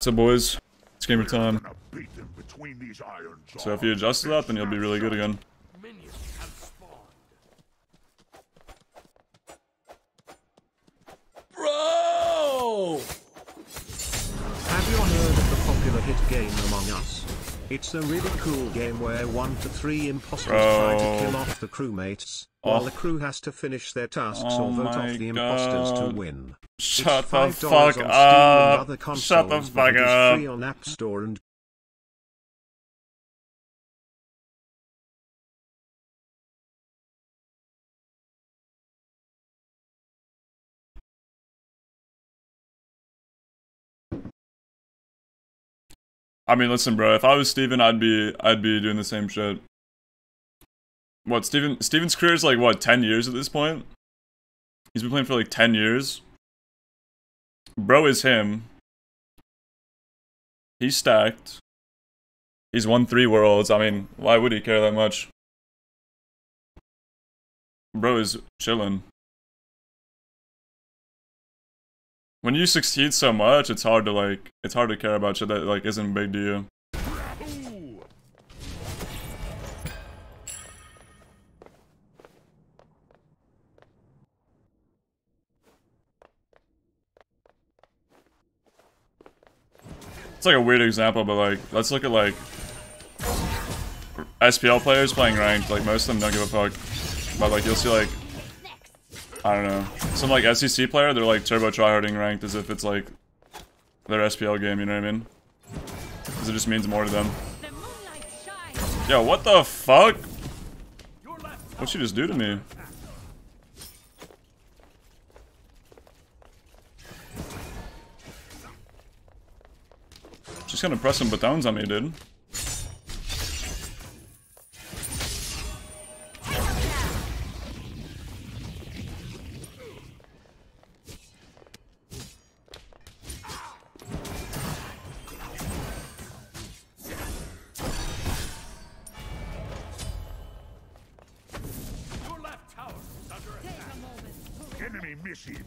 So boys, it's gamer time. Gonna beat them between these iron jaws. So if you adjust to that, then you'll be really good again. Minions have spawned. Bro! Have you heard of the popular hit game Among Us? It's a really cool game where one to three imposters oh. try to kill off the crewmates, while Oh. the crew has to finish their tasks Oh or vote off the imposters to win. Shut the $5 fuck on Steam and up. Shut the fuck up. free on App Store and I mean, listen, bro. If I was Steven, I'd be, I'd be doing the same shit. What Steven? Steven's career is like what, ten years at this point? He's been playing for like ten years. Bro is him. He's stacked. He's won three worlds. I mean, why would he care that much? Bro is chilling. When you succeed so much, it's hard to like, it's hard to care about shit that like isn't big to you. It's like a weird example, but like, let's look at like SPL players playing ranked. Like most of them don't give a fuck, but like you'll see like I don't know some like SEC player. They're like turbo tryharding ranked as if it's like their SPL game. You know what I mean? Because it just means more to them. Yo, what the fuck? What'd she just do to me? She's gonna press some buttons on me, dude. Enemy missing.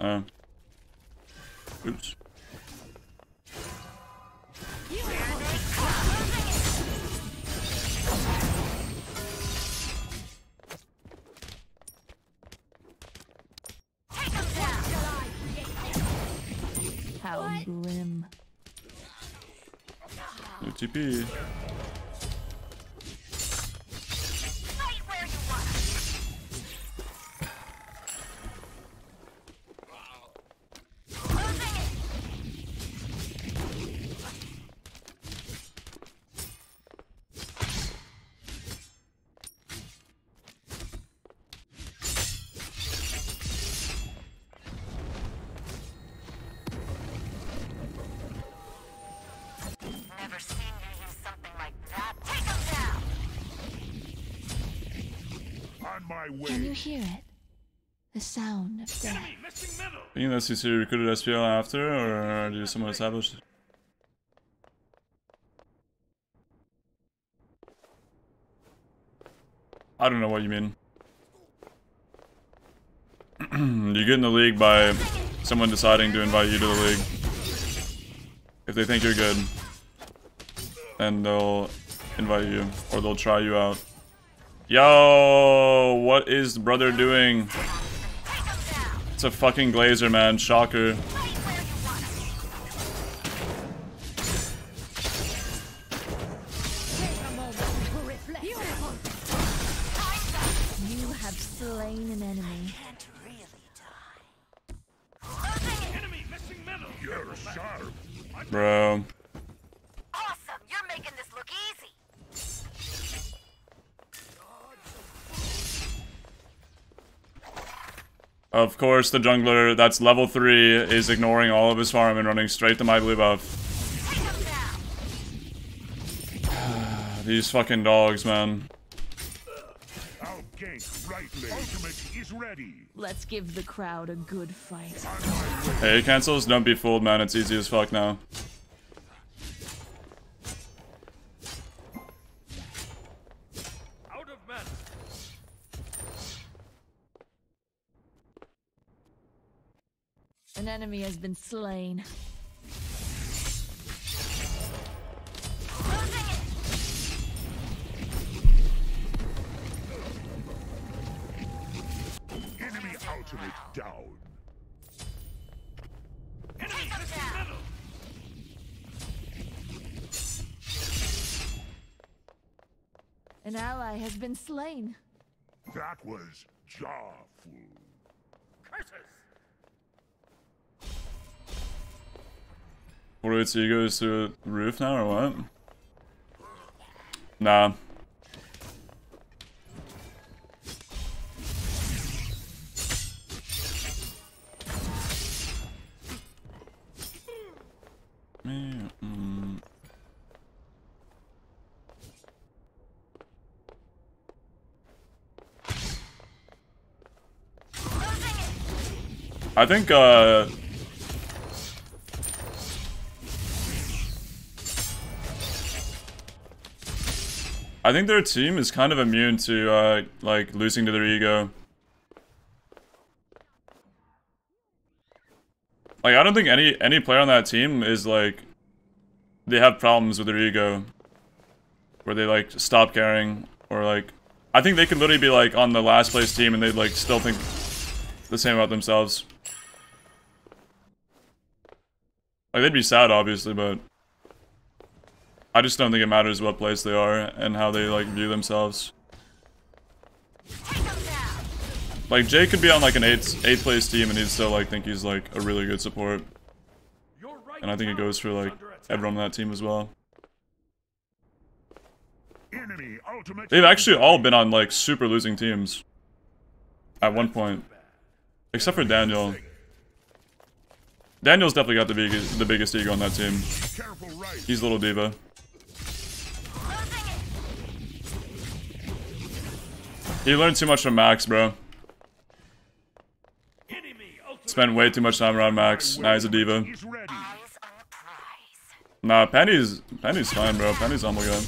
Uh. Oops. How grim. UTP. Never down! On my Can you hear it? The sound of death. Enemy missing middle. Think that CC recruited SPL after, or do someone established? I don't know what you mean. you get in the league by someone deciding to invite you to the league. If they think you're good. And they'll invite you, or they'll try you out. Yo, what is the brother doing? It's a fucking glazer, man. Shocker. You Of course, the jungler that's level 3 is ignoring all of his farm and running straight to my blue buff. Take him down! These fucking dogs, man. I'll gank right lane. Ultimate is ready. Let's give the crowd a good fight. Hey, cancels, don't be fooled, man. It's easy as fuck now. has been slain. Enemy ultimate down. Enemy. An ally has been slain. That was jawful. Curses! Forward so goes to the roof now or what? Nah. Mm. I think uh I think their team is kind of immune to uh like losing to their ego. Like I don't think any any player on that team is like they have problems with their ego where they like stop caring or like I think they could literally be like on the last place team and they'd like still think the same about themselves. Like they'd be sad obviously, but I just don't think it matters what place they are and how they like view themselves. Like Jay could be on like an eighth eighth place team and he'd still like think he's like a really good support. And I think it goes for like everyone on that team as well. They've actually all been on like super losing teams. At one point. Except for Daniel. Daniel's definitely got the biggest the biggest ego on that team. He's a little diva. He learned too much from Max, bro. Spent way too much time around Max. Now he's a diva. He's ready. Eyes on the prize. Nah, Penny's Penny's fine, bro. Penny's on humble guy.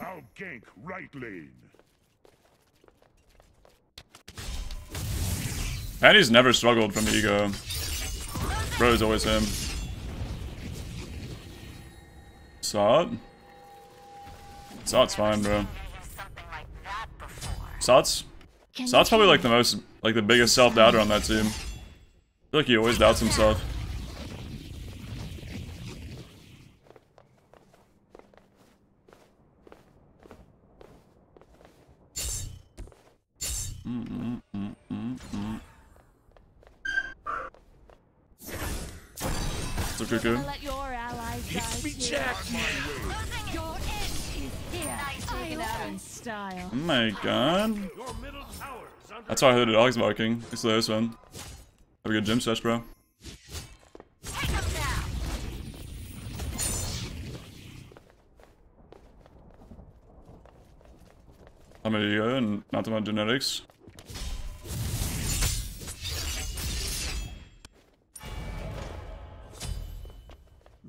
I'll gank right lane. Penny's never struggled from ego. Bro is always him. It? Sot's fine, bro. I hear something like that before. Sot's Sot's probably like the most like the biggest self doubter on that team. I feel like he always doubts himself. That's why I heard the dogs barking. It's the this one. Have a good gym sesh, bro. I'm an ego and not about genetics.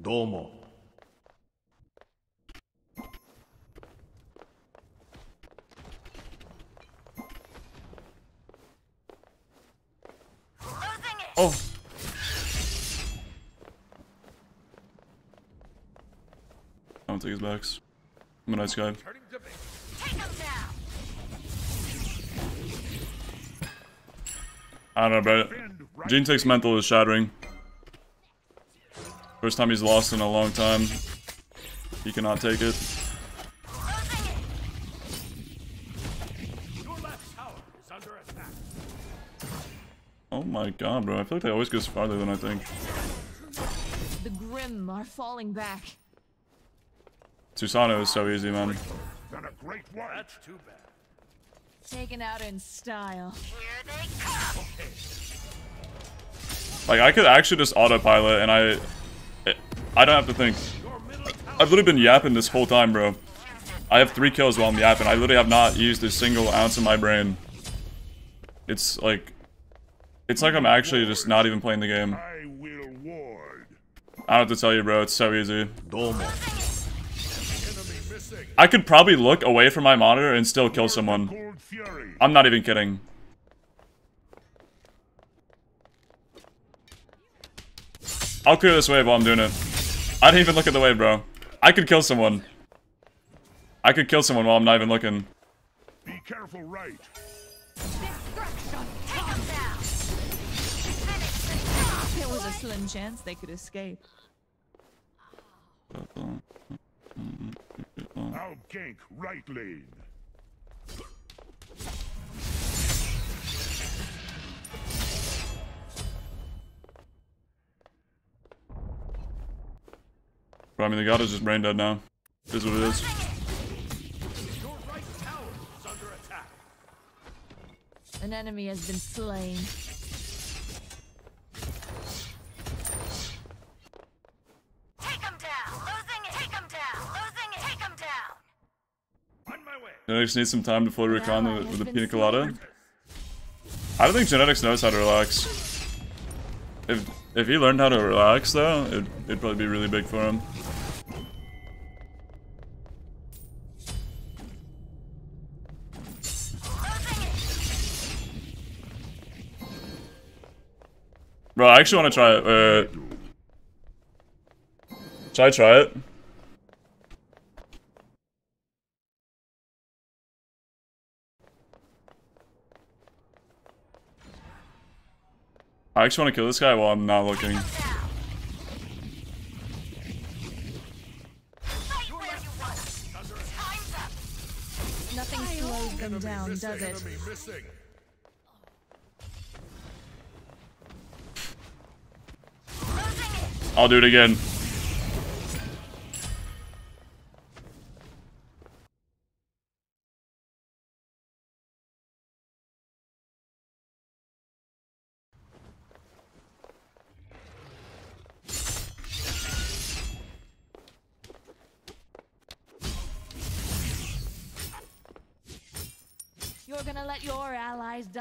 Losing take his backs. I'm a nice guy. I don't know, right. Genetics mental is shattering. First time he's lost in a long time. He cannot take it. Oh my god, bro. I feel like that always goes farther than I think. The Grim are falling back. Susano is so easy, man. Done a great one. That's too bad. Taken out in style. Here they come. Like, I could actually just autopilot and I... I don't have to think. Your middle tower I've literally been yapping this whole time, bro. I have three kills while I'm yapping. I literally have not used a single ounce of my brain. It's like... It's like I'm actually just not even playing the game. I will ward. I don't have to tell you, bro. It's so easy. Enemy missing. I could probably look away from my monitor and still kill someone. I'm not even kidding. I'll clear this wave while I'm doing it. I didn't even look at the wave, bro. I could kill someone. I could kill someone while I'm not even looking. Be careful right. Destruction. Take 'em down. Finish the job. There was a slim chance they could escape. I'll gank right lane. Bro, I mean, the god is just brain dead now. It is what it is. Your right tower is under attack. An enemy has been slain. My way. Genetics needs some time to ally the, with the pina colada. I don't think Genetics knows how to relax. If if he learned how to relax though, it, it'd probably be really big for him. Bro, I actually want to try it. Uh, should I try it? I actually want to kill this guy while I'm not looking. Down. Fight where you want. Time's up. Nothing slows them down, does it? Enemy missing. Losing it. I'll do it again.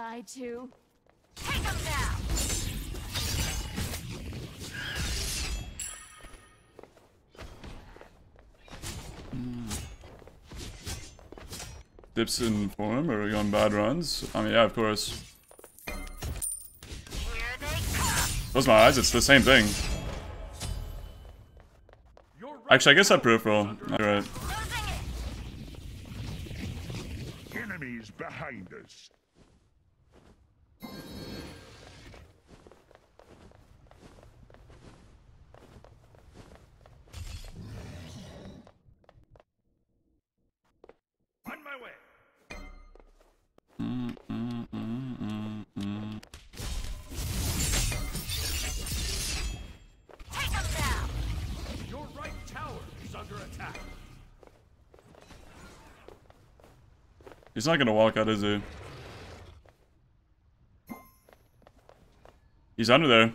Die too? Take him down. Dips in form. Are we going bad runs? I mean, yeah, of course. Here they. Close my eyes. It's the same thing. Actually, I guess that peripheral. You're right. Enemies behind us. He's not gonna walk out, is he? He's under there.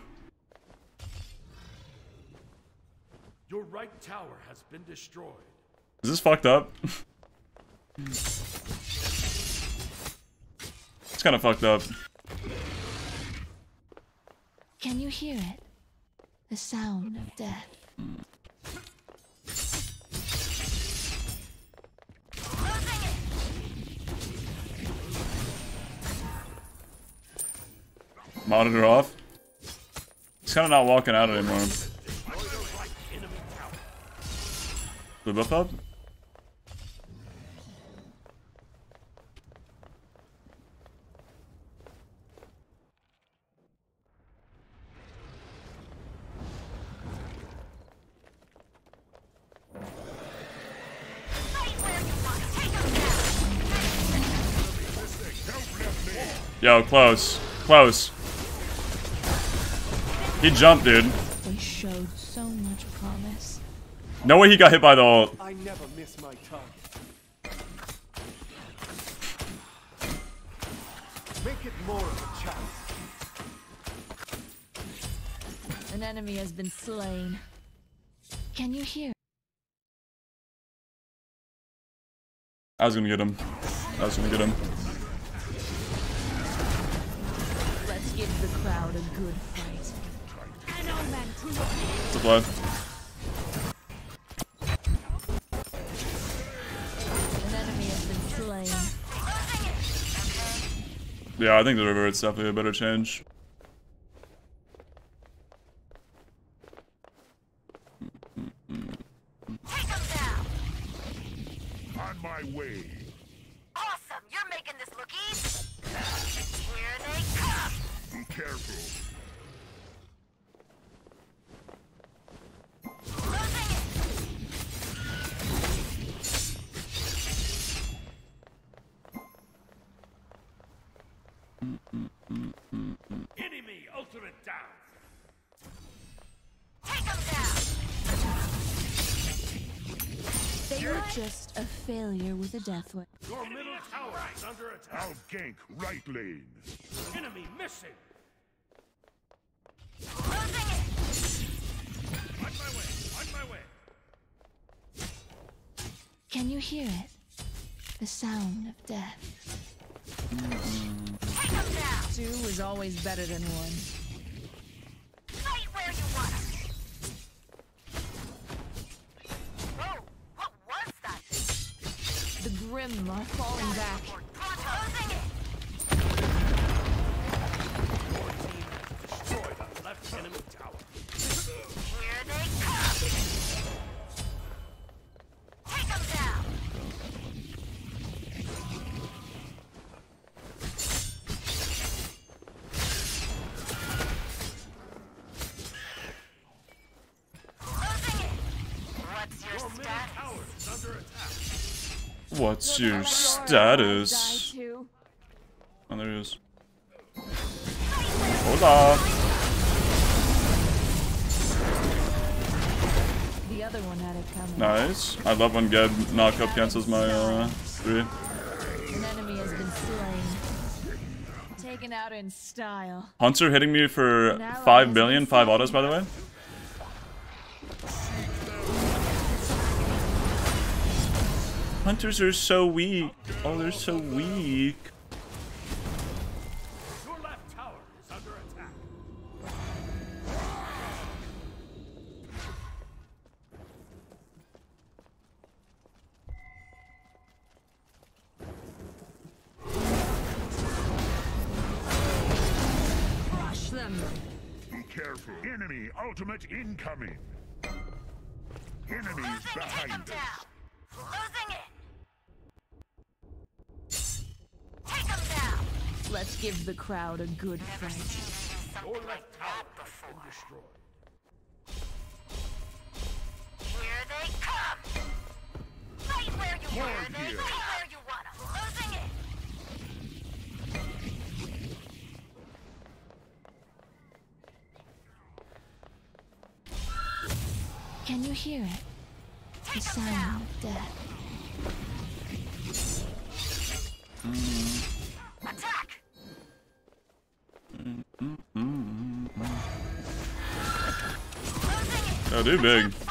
Your right tower has been destroyed. Is this fucked up? it's kind of fucked up. Can you hear it? The sound of death. Monitor off. He's kind of not walking out anymore. The buff up? Yo, close. Close. He jumped, dude. They showed so much promise. No way he got hit by the ult. I never miss my target. Make it more of a challenge. An enemy has been slain. Can you hear? I was gonna get him. I was gonna get him. Let's give the crowd a good fight. It's slain. Yeah, I think the revert's definitely a better change. Death wish. Your middle tower is under attack. I'll gank right lane. Enemy missing. Losing it. On my way. On my way. Can you hear it? The sound of death. Take him down. Two is always better than one. Grim are falling back. Losing it. Your team has destroyed a left enemy What's your status? too. Oh, there he is. Hola. The other one had it coming. Nice. I love when Geb knockup cancels my uh, three. An enemy has been slain. Taken out in style. Hunter hitting me for 5 billion, 5 autos by the way. Hunters are so weak. Oh, they're so weak. Your left tower is under attack. Crush them. Be careful. Enemy ultimate incoming. Enemies Losing it. Take him behind us. Losing it. Let's give the crowd a good Never fight. you do Your something like left tower that has been before. destroyed. Here they come. Fight where you More want 'em. here. Fight where you want 'em. Losing it. Can you hear it? The Take him sound down. of death. Attack. Dude, big.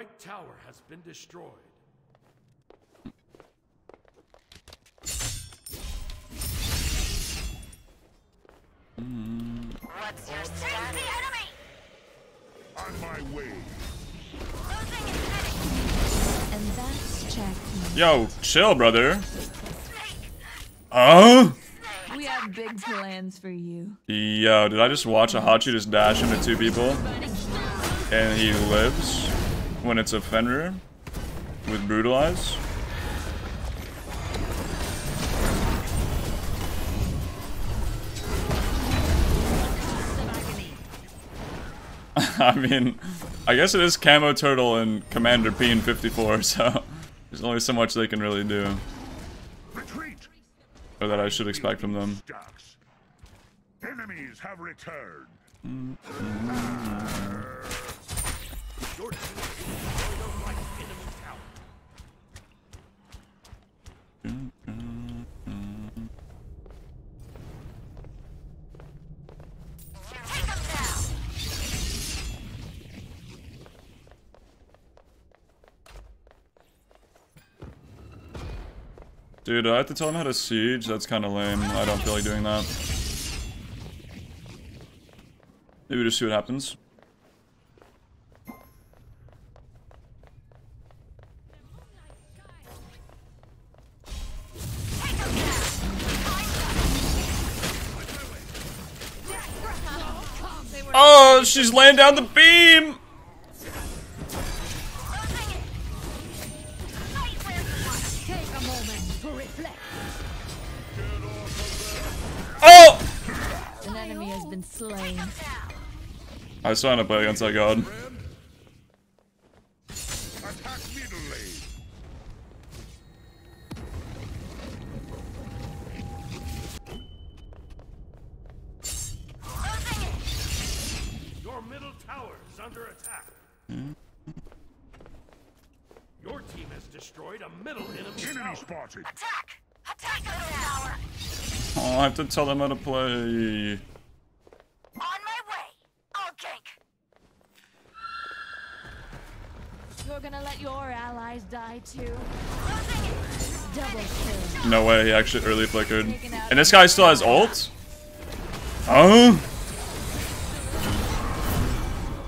Right tower has been destroyed. What's your status? the enemy. On my way. Losing it. Heading. And that's checkmate. Yo, chill, brother. Oh. Huh? We have big plans for you. Yo, did I just watch a Hachi just dash into two people? And he lives when it's a Fenrir with Brutalize? I mean, I guess it is Camo Turtle and Commander P in 54, so there's only so much they can really do, Retreat. or that I should expect from them. Enemies have returned. Mm-hmm. Your team Dude, I have to tell him how to siege? That's kind of lame. I don't feel like doing that. Maybe just see what happens. Oh, she's laying down the beam! Enemy Enemy tower. spotted. Attack. Attack middle tower. Oh, I have to tell them how to play. On my way. I'll gank. You're gonna let your allies die too. Losing it. Double kill. No way, he actually early flickered. And this guy still has ult? Oh?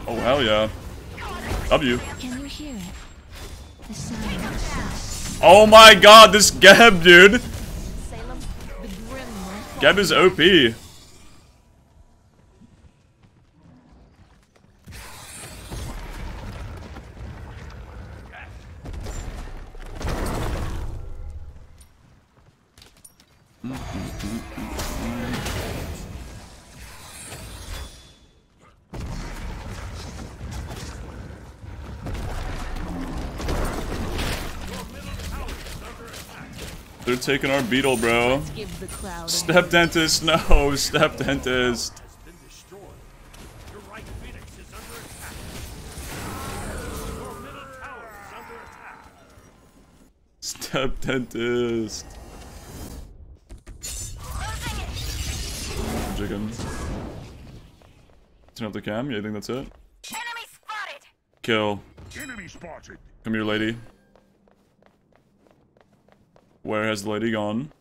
Oh, hell yeah. W. Oh my god, this Geb, dude. Geb is OP. They're taking our beetle, bro. give the crowd a Step dentist, no, step dentist. Has been it. Chicken. Turn off the cam, yeah, I think that's it. Enemy spotted. Kill. Enemy spotted. Come here, lady. Where has the lady gone?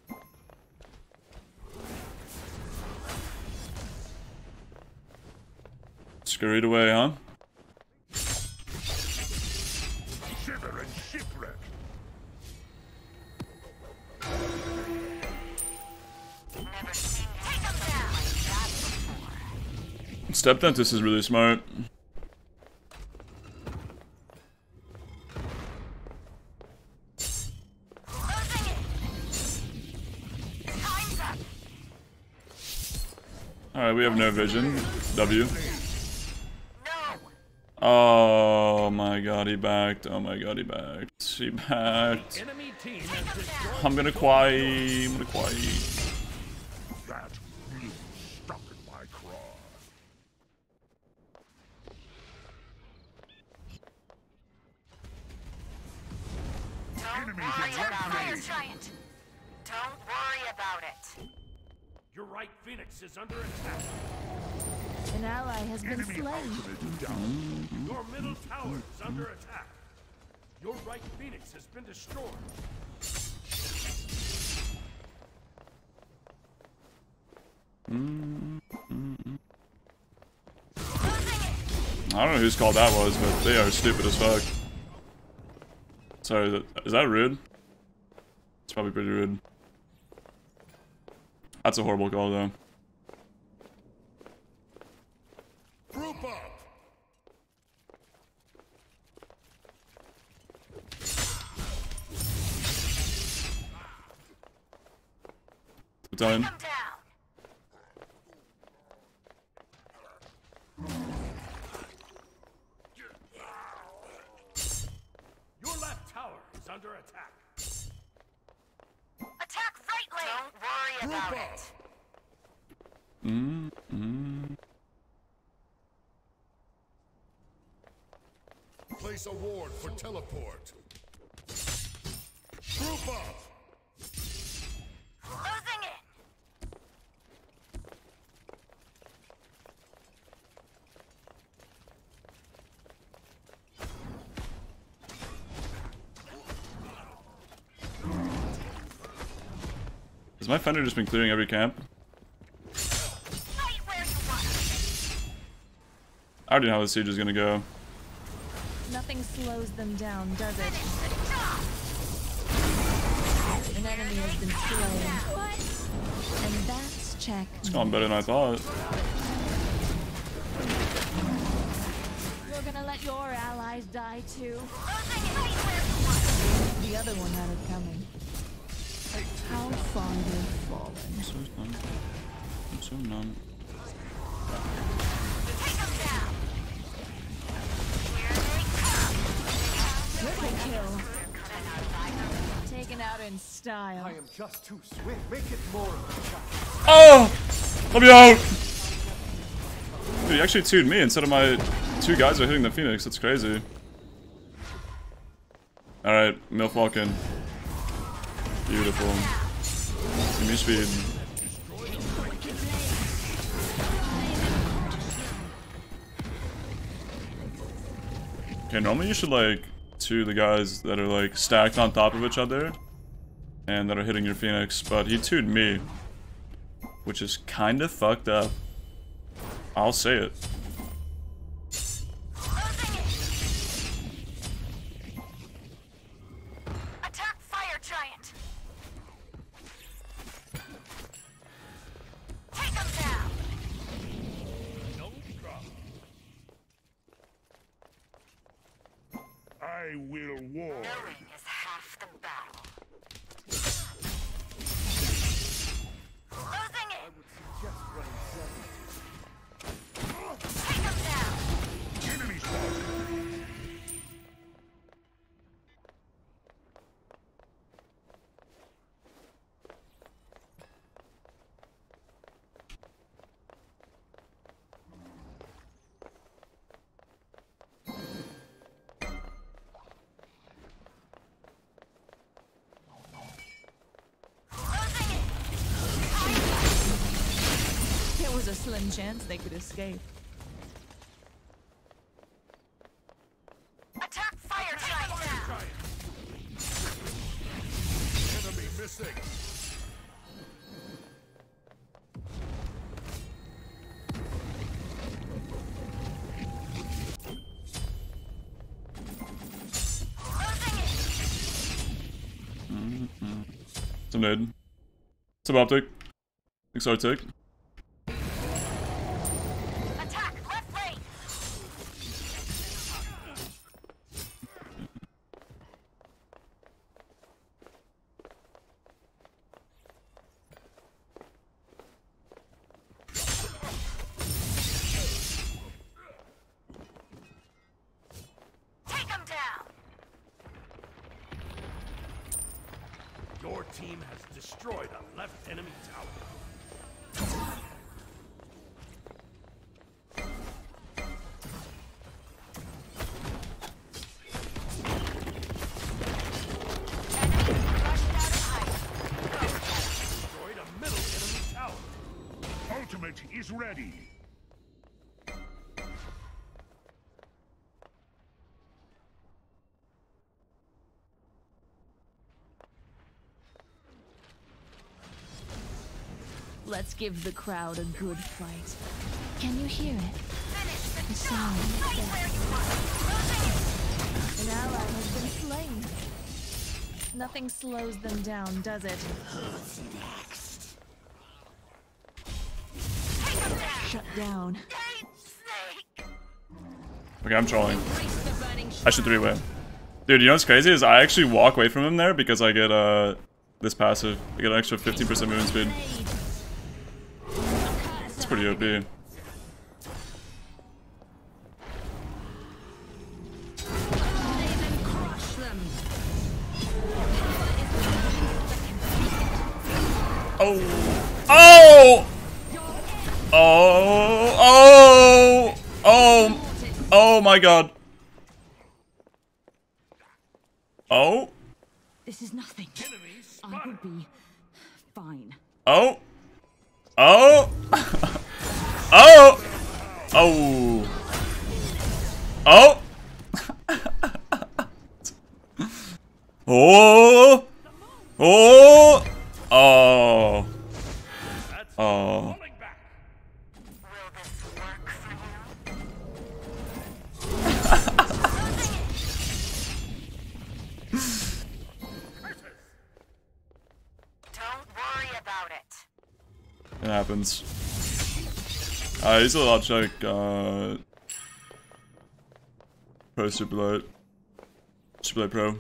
Scurried away, huh? Step dentist is really smart. Losing it. Time's up. Alright, we have no vision. W. Oh my god, he backed. Oh my god, he backed. He backed. Enemy team has destroyed. I'm gonna quiet. I'm gonna quiet. Your right Phoenix is under attack. An ally has been Enemy slain. down. Your middle tower is under attack. Your right Phoenix has been destroyed. I don't know whose call that was, but they are stupid as fuck. Sorry, is that rude? It's probably pretty rude. That's a horrible call, though. Group up. Battalion. Teleport. Group up. Losing it. Has my Fender just been clearing every camp? Fight where you want. I already know how the siege is gonna go. Nothing slows them down, does it? An enemy has been slain. And that's check. It's going better than I thought. You're gonna let your allies die too. Losing it. Right where you want it. The other one had it coming. How far they've fallen. I'm so numb. I'm so numb. In style. I am just too swift. Make it more of a challenge. Oh! Let me out! Dude, he actually 2'd me instead of my two guys are hitting the Phoenix. That's crazy. Alright, Milf Falcon. Beautiful. Give me speed. Okay, normally you should like two the guys that are like stacked on top of each other and that are hitting your Phoenix, but he 2'd me. Which is kinda fucked up. I'll say it. A slim chance they could escape. Attack fire giant down. Enemy missing. Losing it. Some nade. Some optic. Exotic. Your team has destroyed a left enemy tower. Let's give the crowd a good fight. Can you hear it? The The job sound. right where you want it. Losing it. An ally has been slain. Nothing slows them down, does it? Take them down. Shut down. Okay, I'm trolling. Embrace the burning I should three way. Dude, you know what's crazy is I actually walk away from him there because I get uh this passive. I get an extra 15% movement speed. Pretty eh, OP. Oh! Oh! Oh! Oh! Oh! Oh my god. Oh? This is nothing. I will be fine. Oh? Oh? oh? Oh. Oh? oh? Oh? Oh. Oh. falling back. Uh, he's a lot check. Uh, Pro Superlight. Superlight Pro.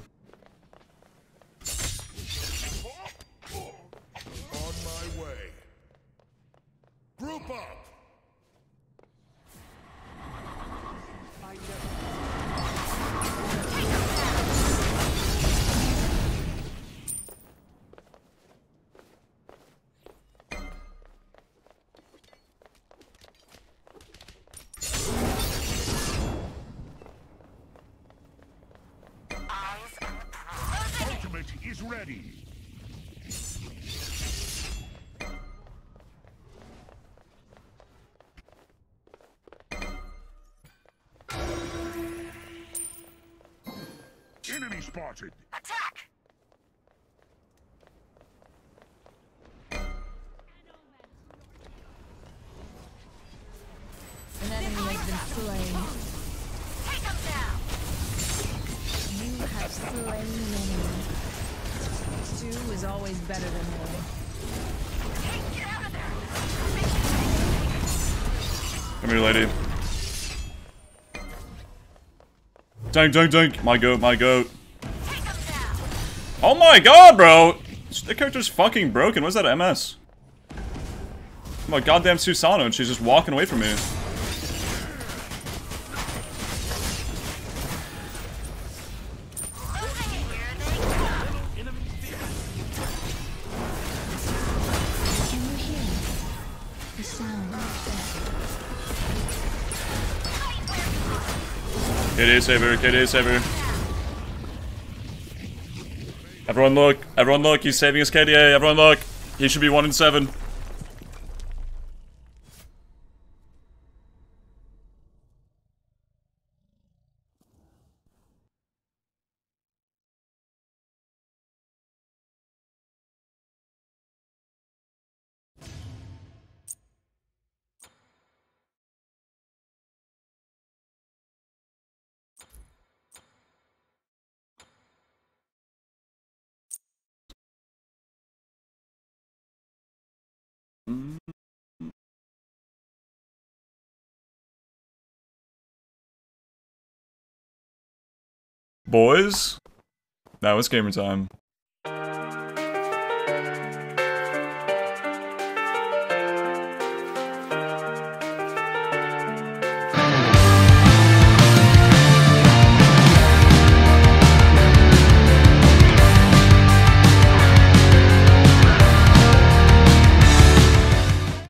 Lady. Dunk, dunk, dunk. My goat, my goat. Oh my god, bro! The character's fucking broken. What's that MS? A goddamn Susano and she's just walking away from me. KD saver, KD saver. Everyone look, everyone look, he's saving his KDA, everyone look. He should be 1 in 7. Boys? Now it's gamer time.